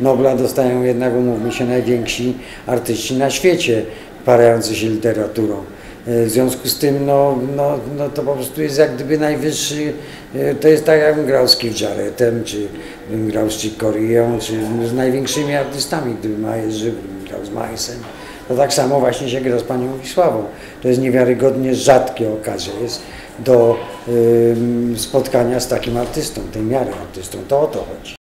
Nobla dostają jednak, umówmy się, najwięksi artyści na świecie parający się literaturą. E, w związku z tym, no, no, no to po prostu jest jak gdyby najwyższy, e, to jest tak jakbym grał z Keith Jarrettem, czy bym grał z Chick Coreą, czy z największymi artystami, gdyby Miles żył, bym grał z Milesem. To tak samo właśnie się gra z panią Wisławą. To jest niewiarygodnie rzadkie okazja jest do ym, spotkania z takim artystą, tej miary artystą. To o to chodzi.